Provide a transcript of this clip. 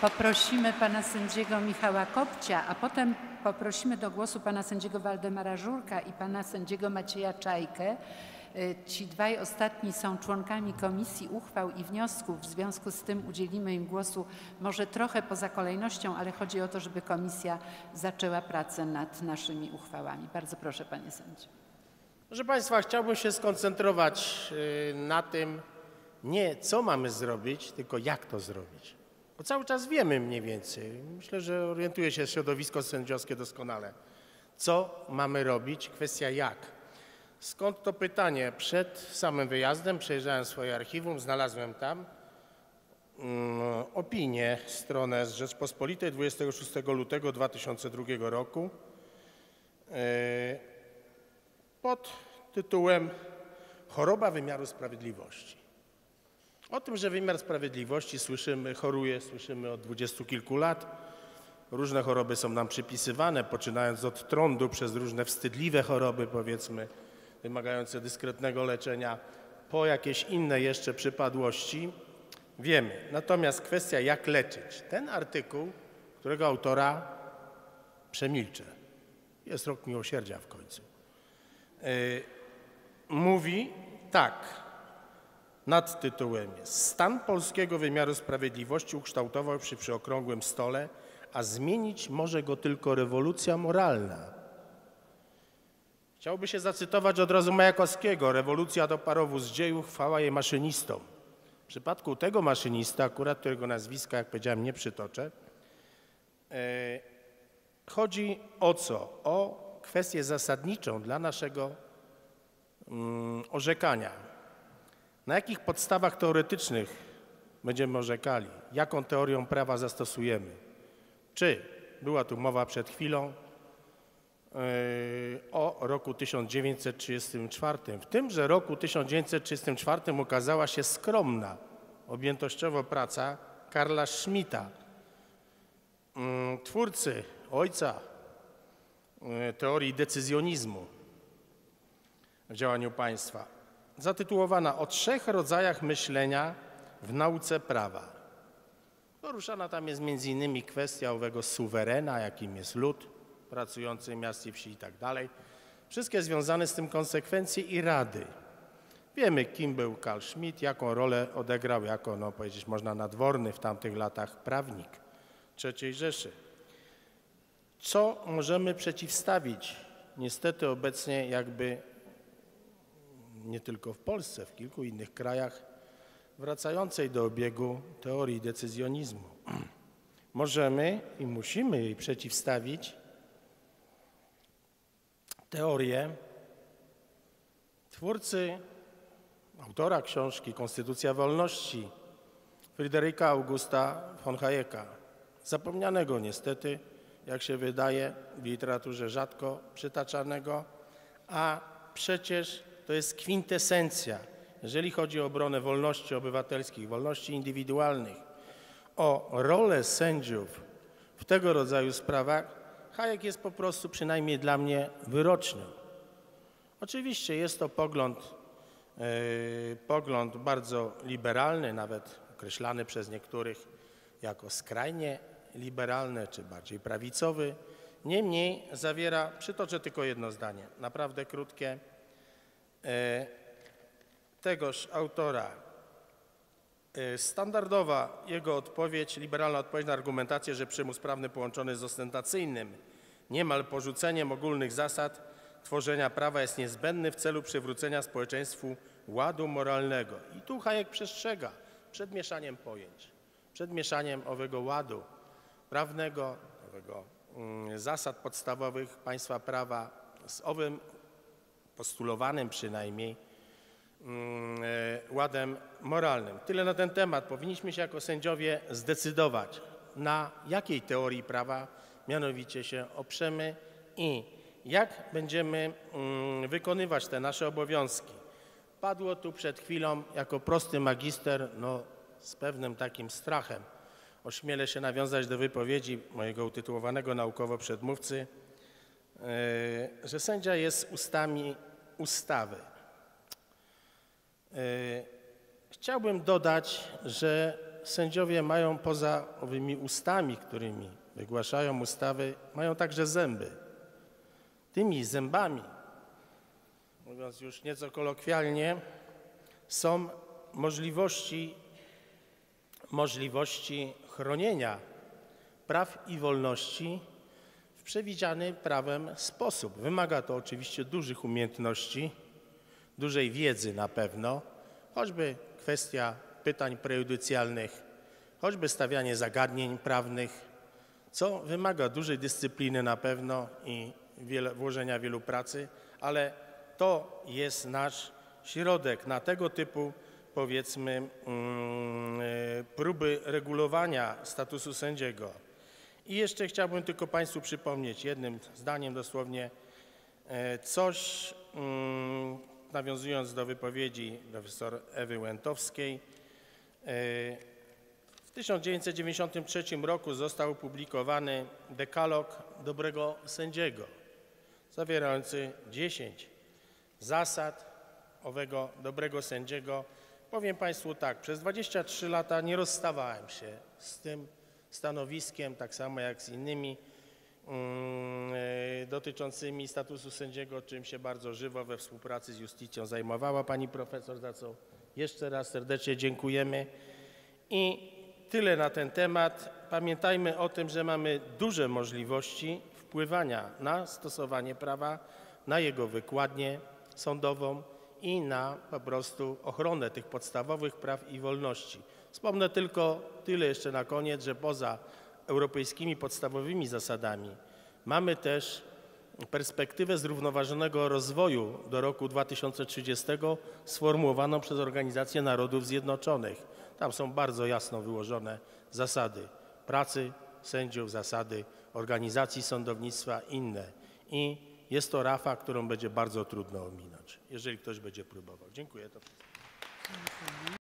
Poprosimy pana sędziego Michała Kopcia, a potem poprosimy do głosu pana sędziego Waldemara Żurka i pana sędziego Macieja Czajkę. Y, Ci dwaj ostatni są członkami Komisji Uchwał i Wniosków. W związku z tym udzielimy im głosu może trochę poza kolejnością, ale chodzi o to, żeby komisja zaczęła pracę nad naszymi uchwałami. Bardzo proszę panie sędzio. Proszę Państwa, chciałbym się skoncentrować y, na tym, nie co mamy zrobić, tylko jak to zrobić. Bo cały czas wiemy mniej więcej, myślę, że orientuje się środowisko sędziowskie doskonale, co mamy robić, kwestia jak. Skąd to pytanie? Przed samym wyjazdem przejrzałem swoje archiwum, znalazłem tam mm, opinię, stronę z Rzeczpospolitej 26 lutego 2002 roku y, pod tytułem Choroba wymiaru sprawiedliwości. O tym, że wymiar sprawiedliwości słyszymy, choruje, słyszymy od dwudziestu kilku lat. Różne choroby są nam przypisywane, poczynając od trądu przez różne wstydliwe choroby, powiedzmy, wymagające dyskretnego leczenia, po jakieś inne jeszcze przypadłości. Wiemy. Natomiast kwestia, jak leczyć. Ten artykuł, którego autora przemilczę. Jest rok miłosierdzia w końcu. Yy, mówi tak, nad tytułem Stan polskiego wymiaru sprawiedliwości ukształtował się przy okrągłym stole, a zmienić może go tylko rewolucja moralna. Chciałby się zacytować od razu Majakowskiego. Rewolucja to parowóz dziejów, chwała jej maszynistom. W przypadku tego maszynista, akurat którego nazwiska, jak powiedziałem, nie przytoczę, yy, chodzi o co? O kwestię zasadniczą dla naszego mm, orzekania. Na jakich podstawach teoretycznych będziemy orzekali? Jaką teorią prawa zastosujemy? Czy była tu mowa przed chwilą yy, o roku 1934. W tymże roku 1934 ukazała się skromna objętościowo praca Karla Schmidta, yy, twórcy, ojca yy, teorii decyzjonizmu w działaniu państwa, zatytułowana O trzech rodzajach myślenia w nauce prawa. Poruszana tam jest między innymi kwestia owego suwerena, jakim jest lud pracujący miast i wsi i tak dalej. Wszystkie związane z tym konsekwencje i rady. Wiemy, kim był Karl Schmidt, jaką rolę odegrał jako, no powiedzieć można, nadworny w tamtych latach prawnik III Rzeszy. Co możemy przeciwstawić niestety obecnie jakby nie tylko w Polsce, w kilku innych krajach wracającej do obiegu teorii decyzjonizmu. Możemy i musimy jej przeciwstawić teorię twórcy, autora książki Konstytucja Wolności, Fryderyka Augusta von Hayeka, zapomnianego niestety, jak się wydaje, w literaturze rzadko przytaczanego, a przecież to jest kwintesencja, jeżeli chodzi o obronę wolności obywatelskich, wolności indywidualnych, o rolę sędziów w tego rodzaju sprawach, Hayek jest po prostu przynajmniej dla mnie wyroczny. Oczywiście jest to pogląd, yy, pogląd bardzo liberalny, nawet określany przez niektórych jako skrajnie liberalny czy bardziej prawicowy. Niemniej zawiera, przytoczę tylko jedno zdanie, naprawdę krótkie, tegoż autora. E, standardowa jego odpowiedź, liberalna odpowiedź na argumentację, że przymus prawny połączony z ostentacyjnym, niemal porzuceniem ogólnych zasad tworzenia prawa jest niezbędny w celu przywrócenia społeczeństwu ładu moralnego. I tu Hayek przestrzega przed mieszaniem pojęć, przed mieszaniem owego ładu prawnego, owego mm, zasad podstawowych państwa prawa z owym postulowanym przynajmniej mm, e, ładem moralnym. Tyle na ten temat. Powinniśmy się jako sędziowie zdecydować, na jakiej teorii prawa mianowicie się oprzemy i jak będziemy mm, wykonywać te nasze obowiązki. Padło tu przed chwilą jako prosty magister, no z pewnym takim strachem, ośmielę się nawiązać do wypowiedzi mojego utytułowanego naukowo przedmówcy, e, że sędzia jest ustami ustawy. E, chciałbym dodać, że sędziowie mają poza owymi ustami, którymi wygłaszają ustawy, mają także zęby. Tymi zębami, mówiąc już nieco kolokwialnie, są możliwości, możliwości chronienia praw i wolności przewidziany prawem sposób. Wymaga to oczywiście dużych umiejętności, dużej wiedzy na pewno, choćby kwestia pytań prejudycjalnych, choćby stawianie zagadnień prawnych, co wymaga dużej dyscypliny na pewno i wiele, włożenia wielu pracy, ale to jest nasz środek na tego typu, powiedzmy, mm, e, próby regulowania statusu sędziego. I jeszcze chciałbym tylko Państwu przypomnieć jednym zdaniem dosłownie e, coś, mm, nawiązując do wypowiedzi profesor Ewy Łętowskiej. E, W 1993 roku został opublikowany dekalog dobrego sędziego, zawierający 10 zasad owego dobrego sędziego. Powiem Państwu tak, przez 23 lata nie rozstawałem się z tym stanowiskiem, tak samo jak z innymi mm, e, dotyczącymi statusu sędziego, czym się bardzo żywo we współpracy z Justicją zajmowała pani profesor, za co jeszcze raz serdecznie dziękujemy. I tyle na ten temat. Pamiętajmy o tym, że mamy duże możliwości wpływania na stosowanie prawa, na jego wykładnię sądową i na po prostu ochronę tych podstawowych praw i wolności. Wspomnę tylko tyle jeszcze na koniec, że poza europejskimi podstawowymi zasadami mamy też perspektywę zrównoważonego rozwoju do roku 2030 sformułowaną przez Organizację Narodów Zjednoczonych. Tam są bardzo jasno wyłożone zasady pracy sędziów, zasady organizacji sądownictwa, inne. I jest to rafa, którą będzie bardzo trudno ominąć, jeżeli ktoś będzie próbował. Dziękuję.